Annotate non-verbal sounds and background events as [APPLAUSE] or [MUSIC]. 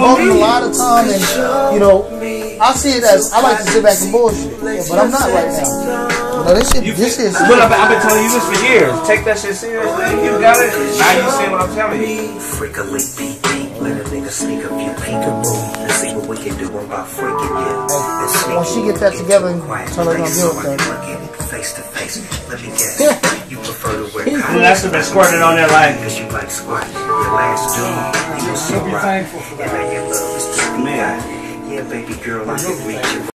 devoting a lot of time and, you know, I see it as, I like to sit back and bullshit. Yeah, but I'm not right now. You know, this shit, this is. But I've, I've been telling you this for years. Take that shit seriously. You got it. Now you see what I'm telling you. Freakily beat beat, let a nigga sneak a few peekaboo. Let's see what we can do about freaking you. Let's sneak Once she get that together and quiet tell her place gonna deal so I with can that. look at it face to face. Let me [LAUGHS] guess. You prefer to wear And cotton that's been squirting on there like, because you like squat. Your last dude, you was so right. thankful for And that. now your love is too Man. Yeah, baby girl, I can reach you.